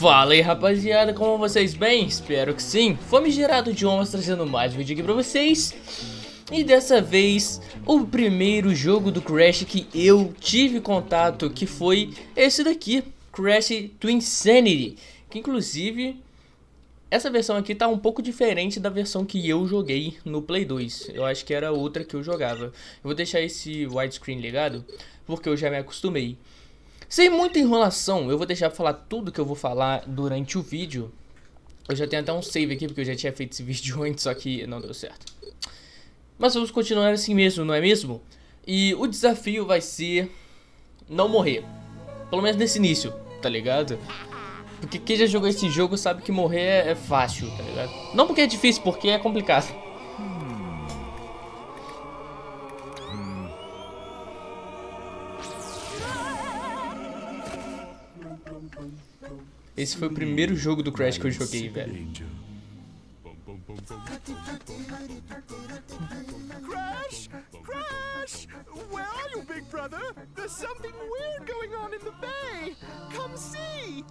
Fala aí rapaziada, como vocês bem? Espero que sim. Fome gerado de Omas trazendo mais um vídeo aqui pra vocês. E dessa vez, o primeiro jogo do Crash que eu tive contato Que foi esse daqui, Crash Twinsanity Que inclusive, essa versão aqui tá um pouco diferente da versão que eu joguei no Play 2 Eu acho que era outra que eu jogava. Eu vou deixar esse widescreen ligado, porque eu já me acostumei sem muita enrolação, eu vou deixar pra falar tudo que eu vou falar durante o vídeo. Eu já tenho até um save aqui, porque eu já tinha feito esse vídeo antes, só que não deu certo. Mas vamos continuar assim mesmo, não é mesmo? E o desafio vai ser não morrer. Pelo menos nesse início, tá ligado? Porque quem já jogou esse jogo sabe que morrer é fácil, tá ligado? Não porque é difícil, porque é complicado. Esse foi o primeiro jogo do Crash que eu joguei, velho. Crash! Crash! Where are you, big brother? There's something weird going on in the bay. Come see.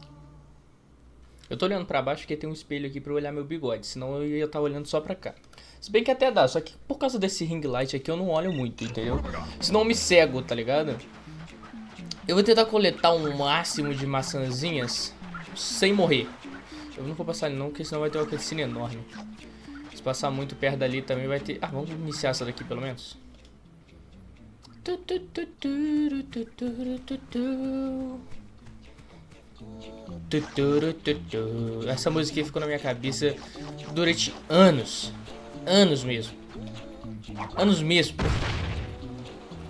Eu tô olhando pra baixo porque tem um espelho aqui pra olhar meu bigode, senão eu ia estar tá olhando só pra cá. Se bem que até dá, só que por causa desse ring light aqui eu não olho muito, entendeu? Senão eu me cego, tá ligado? Eu vou tentar coletar um máximo de maçãzinhas sem morrer. Eu não vou passar não, porque senão vai ter uma cutscene enorme. Se passar muito perto dali também vai ter... Ah, vamos iniciar essa daqui pelo menos. Essa música ficou na minha cabeça durante anos. Anos mesmo. Anos mesmo.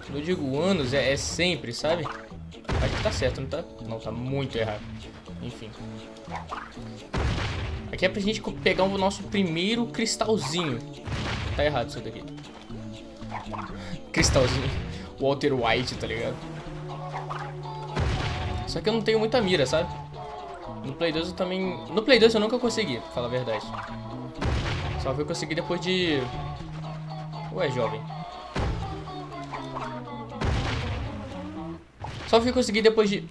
Quando eu digo anos, é, é sempre, sabe? Acho que tá certo, não tá? Não, tá muito errado. Enfim. Aqui é pra gente pegar o nosso primeiro cristalzinho. Tá errado isso daqui. Cristalzinho. Walter White, tá ligado? Só que eu não tenho muita mira, sabe? No Play 2 eu também... No Play 2 eu nunca consegui, pra falar a verdade. Só fui conseguir depois de... Ué, jovem. Só fui conseguir depois de...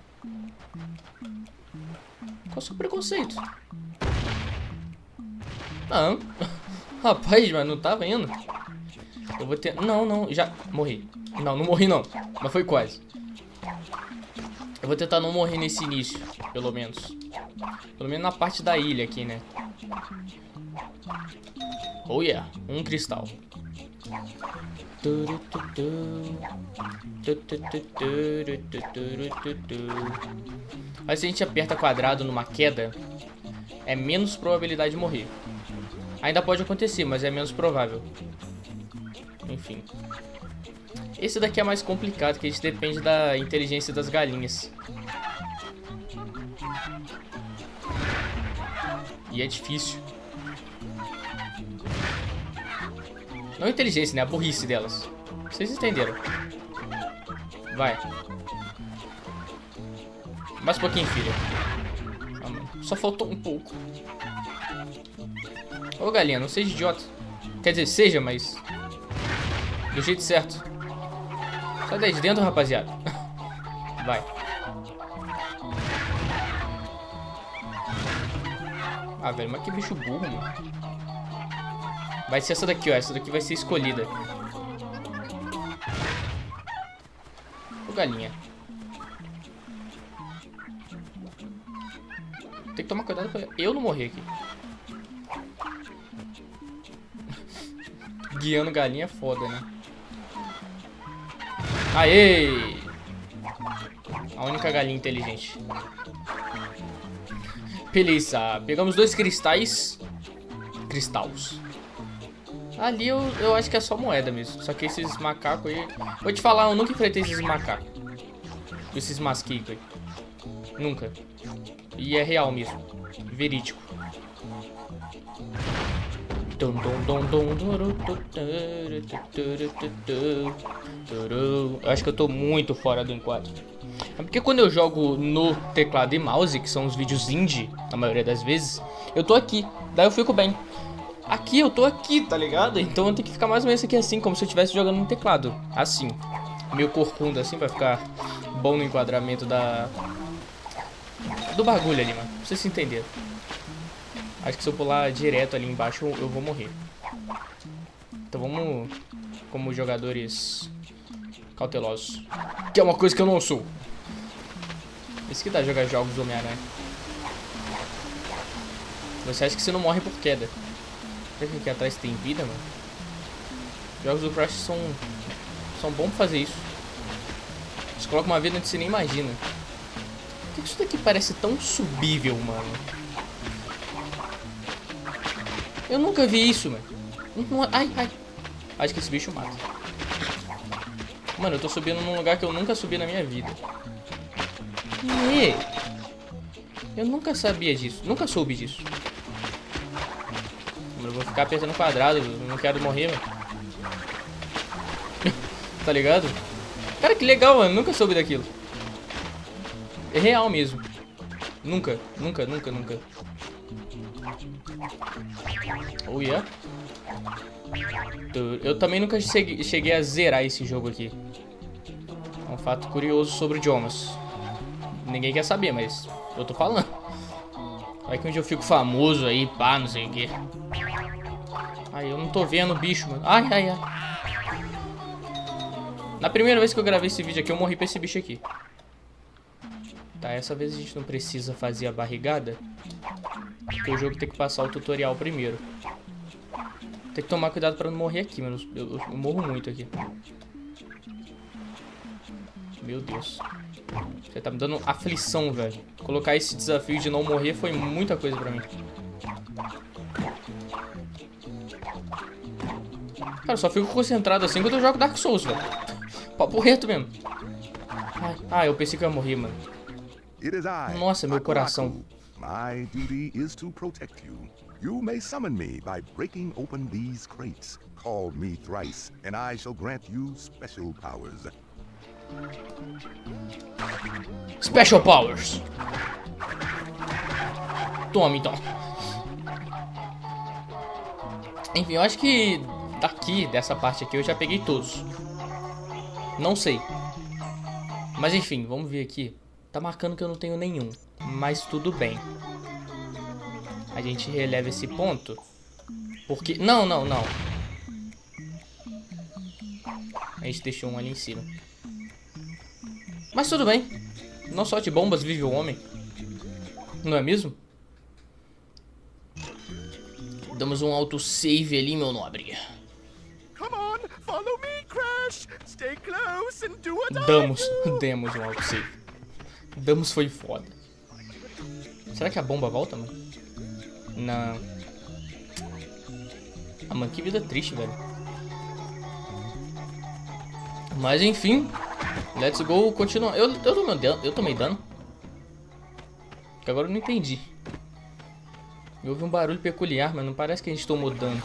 Qual o seu preconceito? Não. Rapaz, mas não tava indo. Eu vou ter... Não, não, já... Morri. Não, não morri não. Mas foi quase. Eu vou tentar não morrer nesse início, pelo menos. Pelo menos na parte da ilha aqui, né? Oh yeah, um cristal. Mas se a gente aperta quadrado numa queda, é menos probabilidade de morrer. Ainda pode acontecer, mas é menos provável. Enfim. Esse daqui é mais complicado, que a gente depende da inteligência das galinhas. E é difícil. Não inteligência, né? A burrice delas. Vocês entenderam. Vai. Mais um pouquinho, filha. Só faltou um pouco. Ô, galinha, não seja idiota. Quer dizer, seja, mas... Do jeito certo. Sai daí de dentro, rapaziada. Vai. Ah, velho, mas que bicho burro, mano. Vai ser essa daqui, ó. Essa daqui vai ser escolhida. Ô, galinha. Tem que tomar cuidado pra eu não morrer aqui. Guiando galinha é foda, né? Aê! A única galinha inteligente. Beleza, pegamos dois cristais. Cristais. Ali eu, eu acho que é só moeda mesmo. Só que esses macacos aí... Vou te falar, eu nunca enfrentei esses macacos. Esses masquicos aí. Nunca. E é real mesmo. Verídico. Eu acho que eu tô muito fora do enquadro. É porque quando eu jogo no teclado e mouse, que são os vídeos indie, na maioria das vezes, eu tô aqui. Daí eu fico bem. Aqui eu tô aqui, tá ligado? Então eu tenho que ficar mais ou menos aqui assim, como se eu estivesse jogando no teclado. Assim. Meio corcunda assim, vai ficar bom no enquadramento da... Do bagulho ali, mano. Pra vocês se entenderem. Acho que se eu pular direto ali embaixo, eu vou morrer. Então vamos como jogadores cautelosos. Que é uma coisa que eu não sou. Isso que dá jogar jogos do Homem-Aranha. Você acha que você não morre por queda. Será que aqui atrás tem vida, mano? Jogos do Crash são, são bons pra fazer isso. Você coloca uma vida onde você nem imagina. Por que isso daqui parece tão subível, mano? Eu nunca vi isso, mano. Ai, ai. Acho que esse bicho mata. Mano, eu tô subindo num lugar que eu nunca subi na minha vida. E... Eu nunca sabia disso. Nunca soube disso. Vou ficar apertando quadrado. Não quero morrer, mano. tá ligado? Cara, que legal, mano. Nunca soube daquilo. É real mesmo. Nunca, nunca, nunca, nunca. Oh, yeah. Eu também nunca cheguei a zerar esse jogo aqui. É um fato curioso sobre idiomas. Ninguém quer saber, mas eu tô falando. Vai que um dia eu fico famoso aí, pá, não sei o que. Ai, eu não tô vendo o bicho, mano. Ai, ai, ai. Na primeira vez que eu gravei esse vídeo aqui, eu morri pra esse bicho aqui. Tá, essa vez a gente não precisa fazer a barrigada. Porque o jogo tem que passar o tutorial primeiro. Tem que tomar cuidado pra não morrer aqui, mano. Eu, eu, eu morro muito aqui. Meu Deus. Você tá me dando aflição, velho. Colocar esse desafio de não morrer foi muita coisa pra mim. Cara, eu só fico concentrado assim quando eu jogo Dark Souls, velho. Papo reto mesmo. Ai, ah, eu pensei que eu ia morrer, mano. Nossa, meu coração. My duty is to protect you. You may summon me by breaking open these crates. Call me thrice, and I shall grant you special powers. Special powers. Toma, então. Enfim, eu acho que daqui, dessa parte aqui, eu já peguei todos. Não sei. Mas enfim, vamos ver aqui. Tá marcando que eu não tenho nenhum. Mas tudo bem. A gente releva esse ponto. Porque... Não, não, não. A gente deixou um ali em cima. Mas tudo bem. Não só de bombas vive o homem. Não é mesmo? Damos um autosave ali, meu nobre. Damos, demos um autosave. Damos foi foda. Será que a bomba volta, mano? Não. Ah, mano, que vida triste, velho. Mas enfim, let's go, continua. Eu, eu, tomei, eu tomei dano. Que agora eu não entendi. Eu ouvi um barulho peculiar, mas não parece que a gente tomou dano.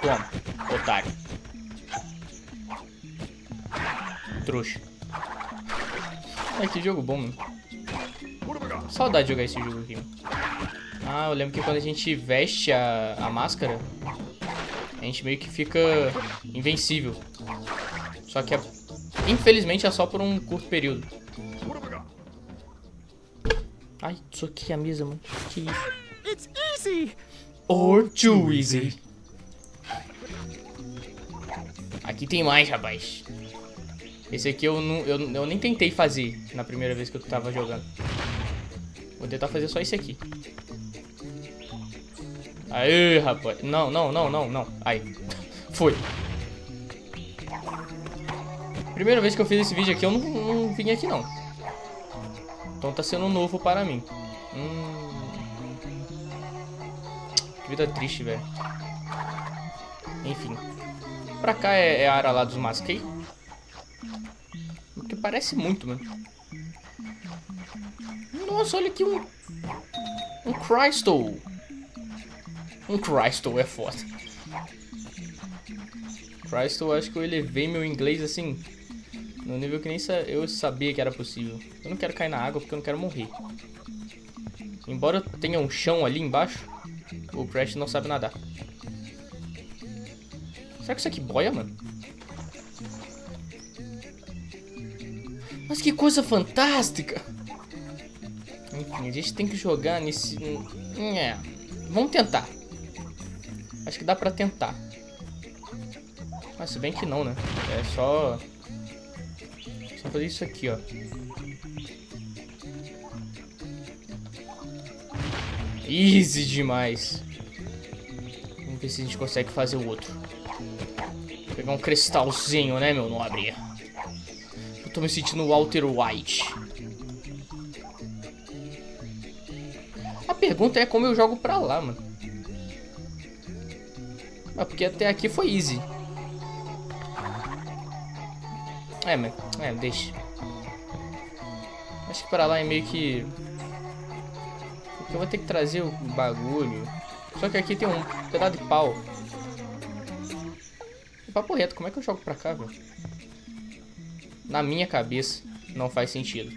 Toma, otário. Trouxa. Ai, que jogo bom, mano. Saudade de jogar esse jogo aqui. Ah, eu lembro que quando a gente veste a, a máscara, a gente meio que fica invencível. Só que, é, infelizmente, é só por um curto período. Ai, isso aqui é a mesa, mano. Que isso? It's easy. Or too easy. Aqui tem mais, rapaz. Esse aqui eu, não, eu, eu nem tentei fazer na primeira vez que eu tava jogando. Vou tentar fazer só esse aqui. Aê, rapaz. Não, não, não, não, não. Aí. Foi. Primeira vez que eu fiz esse vídeo aqui, eu não, não vim aqui, não. Então tá sendo novo para mim. Hum... Que vida triste, velho. Enfim. Pra cá é, é a área lá dos Masquei. Que parece muito, mano. Nossa, olha aqui um... Um Crystal. Um Crystal é foda. Crystal, acho que eu elevei meu inglês assim... No nível que nem eu sabia que era possível. Eu não quero cair na água porque eu não quero morrer. Embora tenha um chão ali embaixo, o Crash não sabe nadar. Será que isso aqui boia, mano? Mas que coisa fantástica! Enfim, a gente tem que jogar nesse... É, vamos tentar. Acho que dá pra tentar. Mas se bem que não, né? É só... Só fazer isso aqui, ó. Easy demais. Vamos ver se a gente consegue fazer o outro. Pegar um cristalzinho, né, meu nobre? Eu tô me sentindo Walter White. A pergunta é como eu jogo pra lá, mano. Ah, porque até aqui foi easy. É, mas... É, deixa. Acho que pra lá é meio que... Porque eu vou ter que trazer o bagulho. Só que aqui tem um pedaço de pau. Papo reto, como é que eu jogo pra cá, velho? Na minha cabeça, não faz sentido.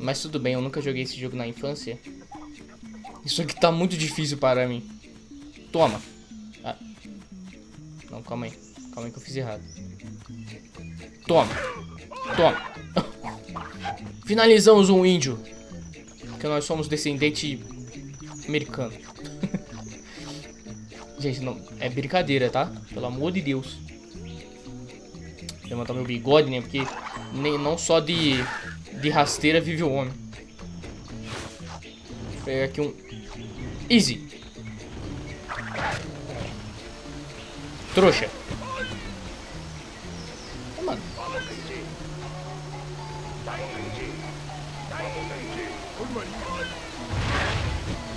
Mas tudo bem, eu nunca joguei esse jogo na infância. Isso aqui tá muito difícil para mim. Toma. Ah. Não, calma aí. Calma aí que eu fiz errado. Toma. Toma. Finalizamos um índio. Porque nós somos descendente americano. Gente, não é brincadeira, tá? Pelo amor de Deus. Vou levantar meu bigode, né? Porque nem, não só de, de rasteira vive o homem. Vou pegar aqui um... Easy. Trouxa. Mano.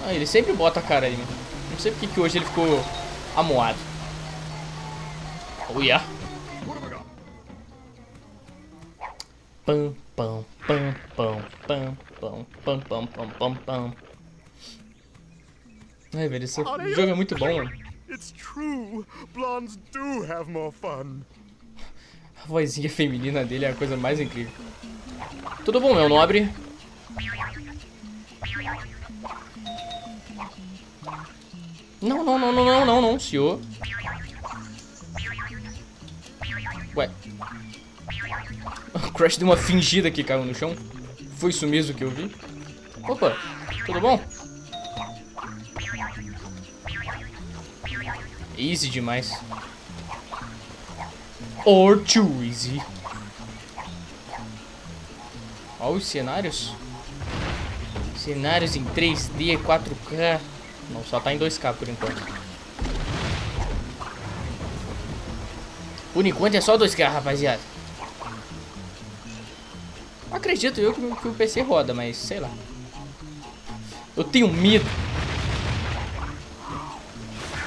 Ah, ele sempre bota a cara aí, né? Não sei porque que hoje ele ficou amoado. Oh, yeah. Pam, pam, pam, pam, pam, pam, pam, pam, pam, pam, pam. Ai, velho, esse jogo é muito bom, mano. It's true. Blondes do have more fun. A vozinha feminina dele é a coisa mais incrível. Tudo bom, meu nobre? Não, não, não, não, não, não, não, senhor. Ué. O Crash deu uma fingida que caiu no chão. Foi isso mesmo que eu vi. Opa, tudo bom? Easy demais. Or too easy. Olha os cenários. Cenários em 3D, 4K. Não, só tá em 2K por enquanto. Por enquanto é só 2K, rapaziada. Acredito eu que, que o PC roda, mas sei lá. Eu tenho medo.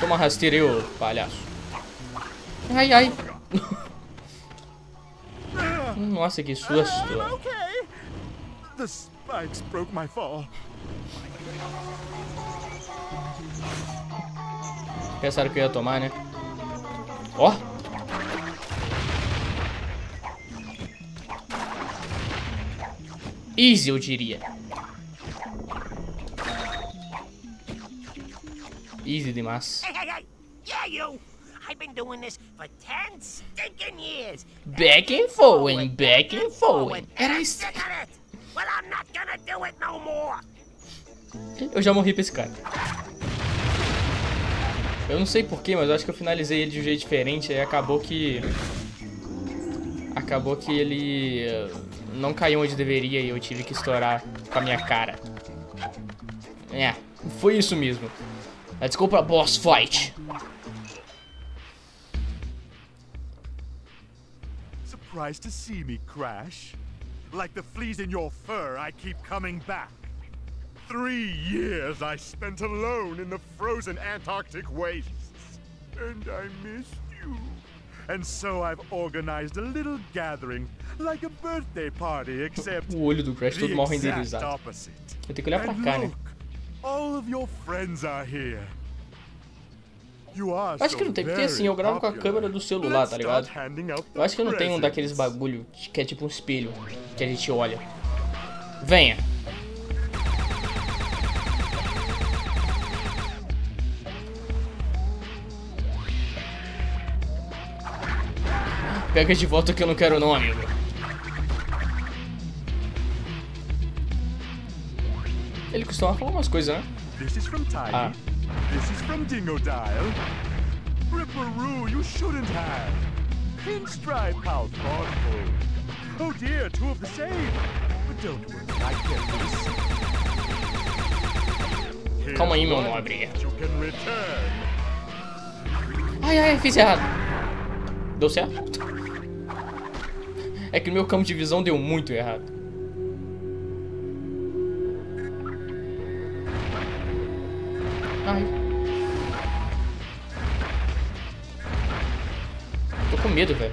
Toma rasteira aí, ô palhaço. Ai, ai. Nossa, que susto. I'm okay. The spikes broke my fall. Pensaram que eu ia tomar, né? Ó! Easy, eu diria. Easy demais. Back and forward, back and forward. Era isso. Eu já morri pra esse cara. Eu não sei porquê, mas eu acho que eu finalizei ele de um jeito diferente. Aí acabou que. Acabou que ele. eh, Não caiu onde deveria e eu tive que estourar com a minha cara. É, foi isso mesmo. Let's pra boss fight. Surprised to see me, Crash? Like the fleas in your fur, I keep coming back. Three years I spent alone in the frozen Antarctic wastes. And I missed you. And so I've organized a little gathering, like a birthday party, except O olho do Crash todo mal renderizado. Eu tenho que olhar pra cá, né? all of your friends are here. Acho que não tem, porque assim, eu gravo com a câmera do celular, tá ligado? Eu acho que não tem um daqueles bagulho que é tipo um espelho que a gente olha. Venha. Pega de volta que eu não quero não, amigo. Ele costuma falar umas coisas, né? This is from Tiny. Ah. This is from Dingo Dial. Ripperoo, you shouldn't have. Pinstripe, how thoughtful. Oh dear, two of the same. But don't worry, I get this. Calma aí, meu nobre. Ai, ai, fiz errado. Deu certo? É que meu campo de visão deu muito errado. Ai. Tô com medo, velho.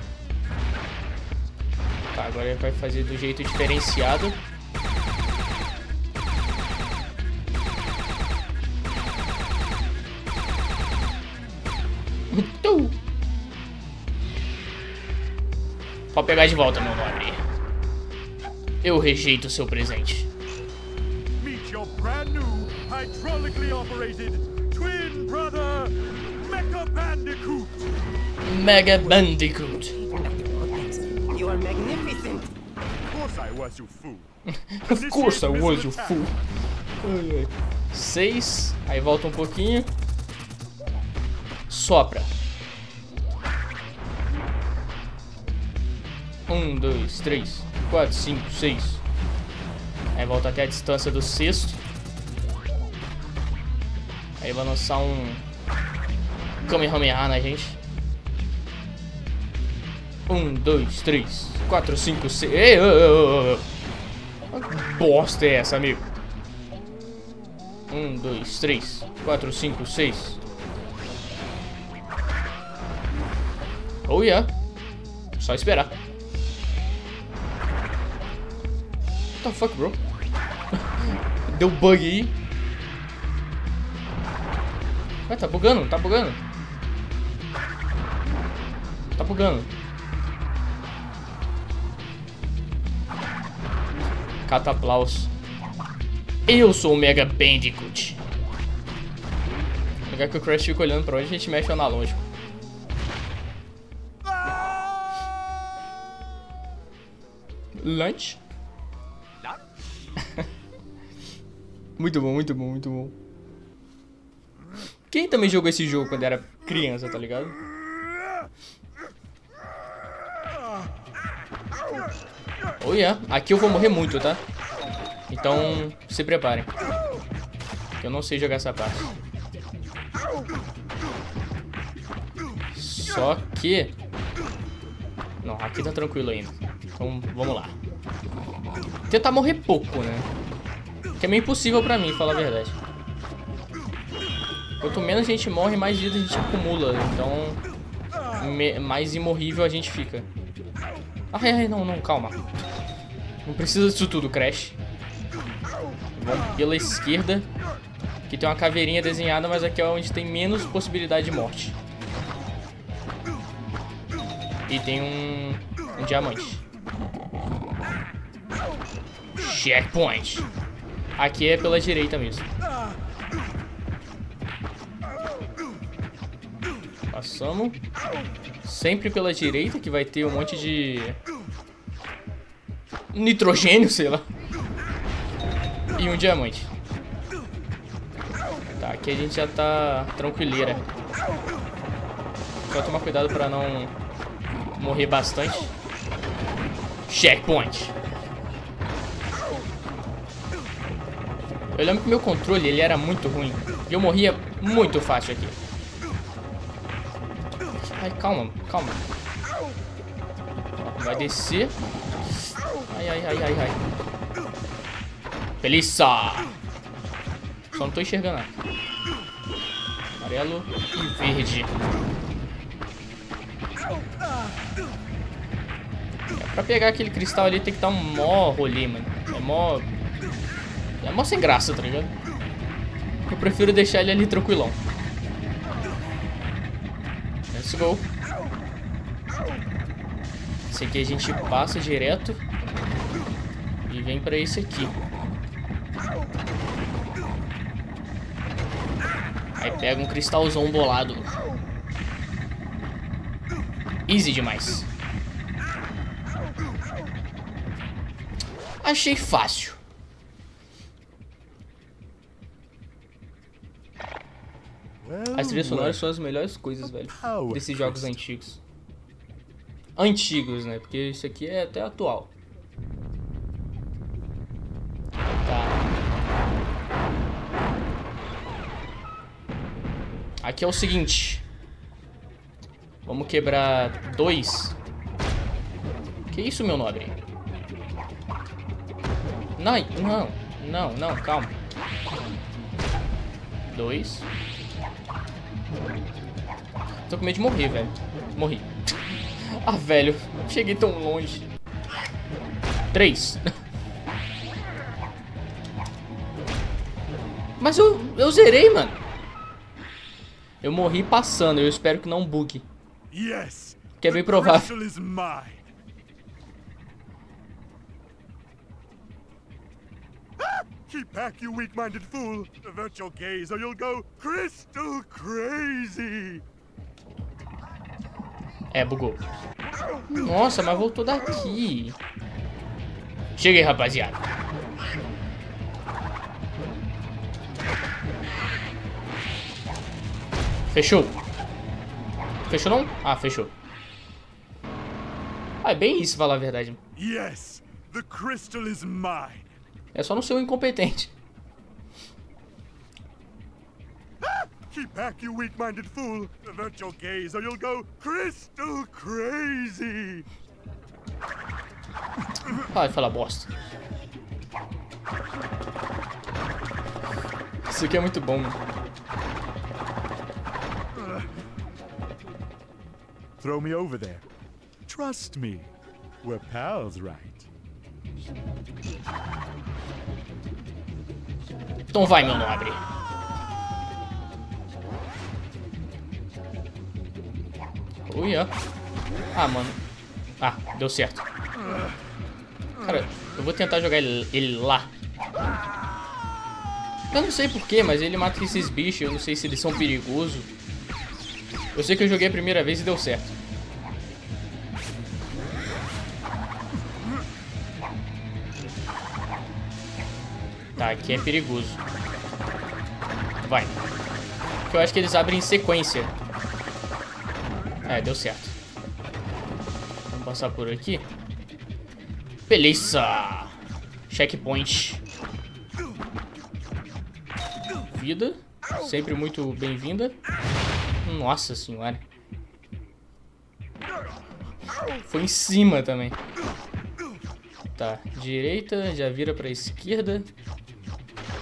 Tá, agora ele vai fazer do jeito diferenciado. Pode pegar de volta, meu nobre. Eu rejeito o seu presente. Meet your brand new, hydraulically operated twin brother, Mecha Bandicoot. Mega Bandicoot. You are magnificent. Of course I was, you fool. Of course I was, you fool. Seis. Aí volta um pouquinho. Sopra. Um, dois, três, quatro, cinco, seis. Aí volta até a distância do sexto. Aí vai lançar um Kamehameha na gente. Um, dois, três, quatro, cinco, seis. Ei, ô, ô. Que bosta é essa, amigo? Um, dois, três, quatro, cinco, seis. Oh yeah. Só esperar. The fuck, bro? Deu bug aí. Ué, tá bugando, tá bugando. Tá bugando. Cataplaus. Eu sou o Mega Bandicoot. Legal que o Crash fica olhando pra onde a gente mexe o analógico. Lunch? Muito bom, muito bom, muito bom. Quem também jogou esse jogo quando era criança, tá ligado? Oh yeah, aqui eu vou morrer muito, tá? Então, se preparem. Eu não sei jogar essa parte. Só que... Não, aqui tá tranquilo ainda. Então, vamos lá. Tentar morrer pouco, né? Que é meio impossível pra mim, falar a verdade. Quanto menos a gente morre, mais vida a gente acumula. Então, mais imorrível a gente fica. Ai, ai, não, não, calma. Não precisa disso tudo, Crash. Vamos pela esquerda. Aqui tem uma caveirinha desenhada, mas aqui é onde tem menos possibilidade de morte. E tem um, um diamante. Checkpoint. Aqui é pela direita mesmo. Passamos. Sempre pela direita, que vai ter um monte de... Nitrogênio, sei lá. E um diamante. Tá, aqui a gente já tá tranquileira. Só tomar cuidado pra não morrer bastante. Checkpoint. Eu lembro que meu controle ele era muito ruim. E eu morria muito fácil aqui. Ai, calma, calma. Vai descer. Ai, ai, ai, ai, ai. Beleza! Só não tô enxergando. Amarelo e verde. É, pra pegar aquele cristal ali tem que dar um mó rolê, mano. É mó... É mó sem graça, tá ligado? Eu prefiro deixar ele ali tranquilão. Let's go. Esse aqui a gente passa direto. E vem pra esse aqui. Aí pega um cristalzão bolado. Easy demais. Achei fácil. As trilhas sonoras são as melhores coisas, velho. Desses jogos antigos. Antigos, né? Porque esse aqui é até atual. Tá. Aqui é o seguinte. Vamos quebrar dois. Que isso, meu nobre? Não, não, não, não, calma. Dois. Tô com medo de morrer, velho. Morri. Ah, velho. Cheguei tão longe. Três. Mas eu, eu zerei, mano. Eu morri passando. Eu espero que não bugue. Yes. Que é bem provável. Keep back, you weak-minded fool. Avert your gaze, or you'll go crystal crazy. É, bugou. Nossa, mas voltou daqui. Cheguei, rapaziada. Fechou. Fechou não? Ah, fechou. Ah, é bem isso, falar a verdade. Yes, the crystal is mine. É só não ser um incompetente. Keep back, you weak-minded fool. Avert your gaze, or you'll go crystal crazy. Vai falar bosta. Isso aqui é muito bom. Throw me over there. Trust me. We're pals, right? Então vai, meu nobre. Uia. Ah, mano. Ah, deu certo. Cara, eu vou tentar jogar ele, ele lá. Eu não sei porquê, mas ele mata esses bichos. Eu não sei se eles são perigosos. Eu sei que eu joguei a primeira vez e deu certo. Tá, aqui é perigoso. Vai. Eu acho que eles abrem em sequência. É, deu certo. Vamos passar por aqui. Beleza. Checkpoint. Vida. Sempre muito bem-vinda. Nossa senhora. Foi em cima também. Tá, direita, já vira pra esquerda.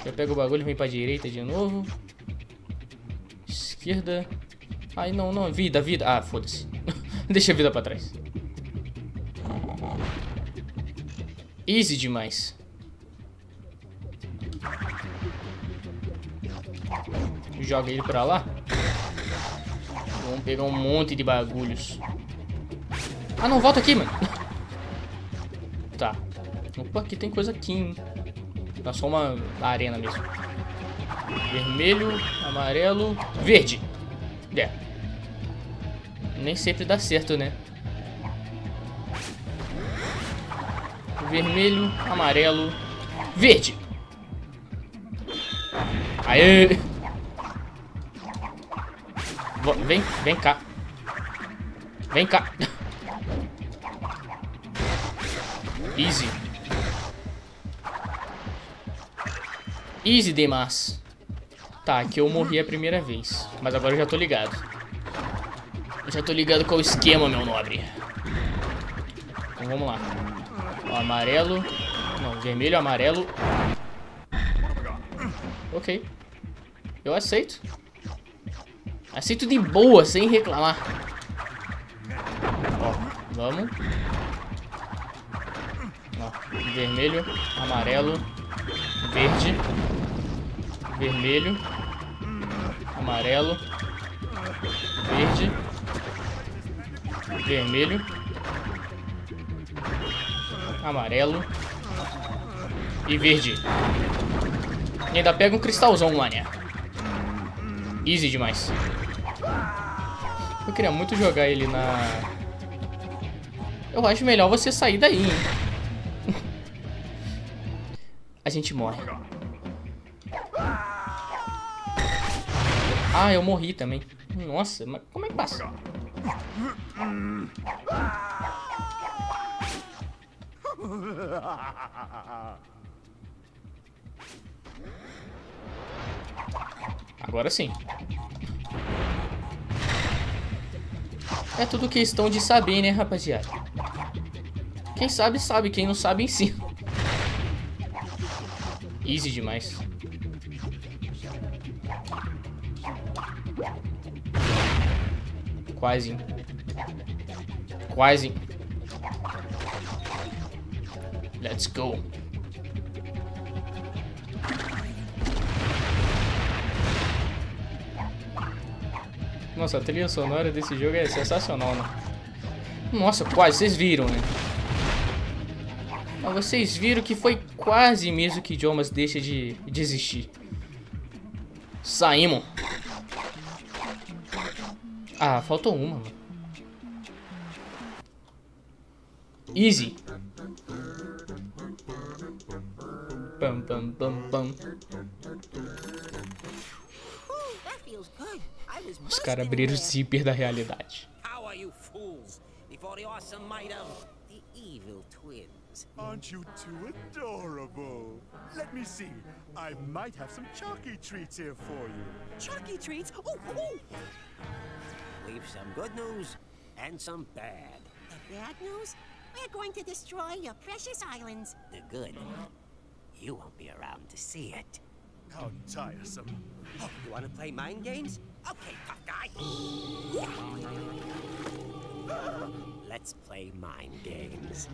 Já pega o bagulho e vem pra direita de novo. Esquerda. Ai, não, não. Vida, vida. Ah, foda-se. Deixa a vida pra trás. Easy demais. Joga ele pra lá. Vamos pegar um monte de bagulhos. Ah, não. Volta aqui, mano. Tá. Opa, aqui tem coisa aqui, hein. Tá só uma arena mesmo. Vermelho, amarelo, verde. É. Nem sempre dá certo, né? Vermelho, amarelo, verde. Aê! Vem, vem cá. Vem cá. Easy. Easy demais. Tá, eu morri a primeira vez. Mas agora eu já tô ligado. Eu já tô ligado com o esquema, meu nobre. Então vamos lá. Amarelo. Não, vermelho, amarelo. Ok. Eu aceito. Aceito de boa, sem reclamar. Ó, vamos. Ó, vermelho, amarelo, verde, vermelho, amarelo, verde, vermelho, amarelo e verde. E ainda pega um cristalzão, mané. Easy demais. Eu queria muito jogar ele na... Eu acho melhor você sair daí, hein? A gente morre. Ah, eu morri também. Nossa, mas como é que passa? Agora sim. É tudo questão de saber, né, rapaziada? Quem sabe, sabe. Quem não sabe, ensina. Easy demais. Quase. Quase. Let's go. Nossa, a trilha sonora desse jogo é sensacional, né? Nossa, quase, vocês viram, né? Mas vocês viram que foi quase mesmo que Idiomas deixa de desistir. Saímos. Ah, faltou uma, mano. Easy. Pam, pam, pam, pam. Os caras abriram o zíper da realidade. How are you fools? Before the awesome might of the evil twins. Aren't you two adorable? Let me see. I might have some chalky treats here for you. Chalky treats? Oh, oh! We've some good news and some bad. The bad news? We're going to destroy your precious islands. The good, you won't be around to see it. How tiresome. Oh, you want to play mind games? Okay, tough guy. Let's play mind games.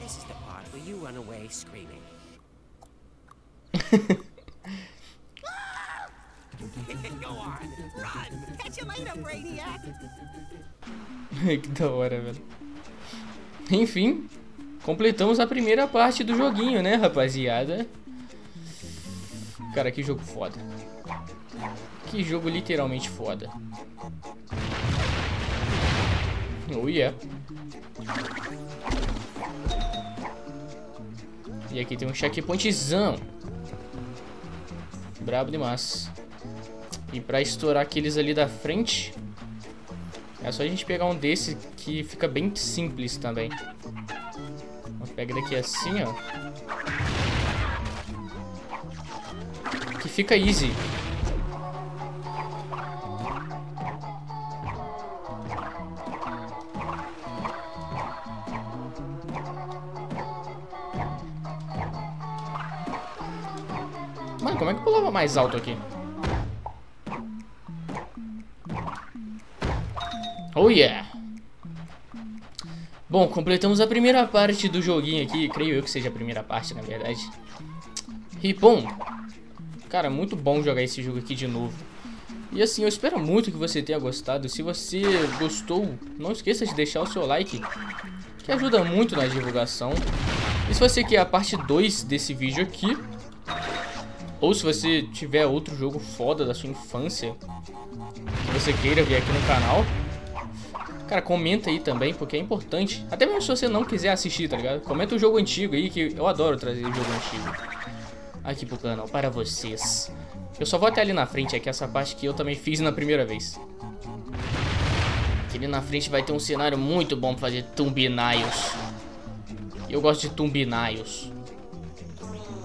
This is the part where you run away screaming. Go on, run! Catch you later, Brainiac. que da hora, velho. Enfim, completamos a primeira parte do joguinho, né, rapaziada? Cara, que jogo foda. Que jogo literalmente foda. Oh yeah. E aqui tem um checkpointzão. Brabo demais. E pra estourar aqueles ali da frente, é só a gente pegar um desse que fica bem simples também. Pega daqui assim, ó. Que fica easy. Mano, como é que pulava mais alto aqui? Oh yeah! Bom, completamos a primeira parte do joguinho aqui. Creio eu que seja a primeira parte, na verdade. E bom, cara, muito bom jogar esse jogo aqui de novo. E assim, eu espero muito que você tenha gostado. Se você gostou, não esqueça de deixar o seu like, que ajuda muito na divulgação. E se você quer a parte 2 desse vídeo aqui, ou se você tiver outro jogo foda da sua infância que você queira ver aqui no canal, cara, comenta aí também, porque é importante. Até mesmo se você não quiser assistir, tá ligado? Comenta o jogo antigo aí, que eu adoro trazer jogo antigo aqui pro canal para vocês. Eu só vou até ali na frente, aqui essa parte que eu também fiz na primeira vez. Aqui ali na frente vai ter um cenário muito bom pra fazer tumbinaios. Eu gosto de tumbinaios.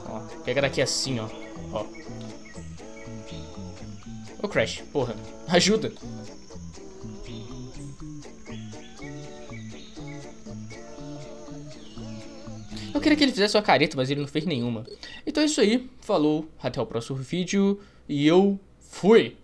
Ó, pega daqui assim, ó. Ó. Ô Crash, porra, ajuda. Eu queria que ele fizesse uma careta, mas ele não fez nenhuma. Então é isso aí. Falou, até o próximo vídeo. E eu fui!